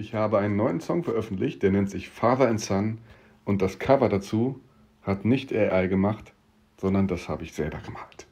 Ich habe einen neuen Song veröffentlicht, der nennt sich Father and Son und das Cover dazu hat nicht AI gemacht, sondern das habe ich selber gemacht.